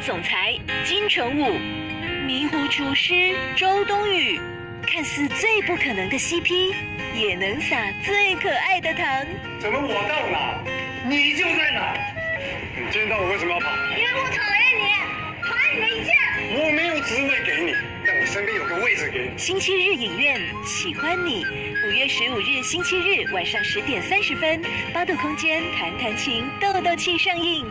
总裁金城武，迷糊厨师周冬雨，看似最不可能的 CP，也能撒最可爱的糖。怎么我到哪，你就在哪？你今天到我为什么要跑？因为我讨厌你，讨厌你的一切。我没有职位给你，但我身边有个位置给你。星期日影院喜欢你，五月十五日星期日晚上十点三十分，八度空间谈谈情，斗斗气上映。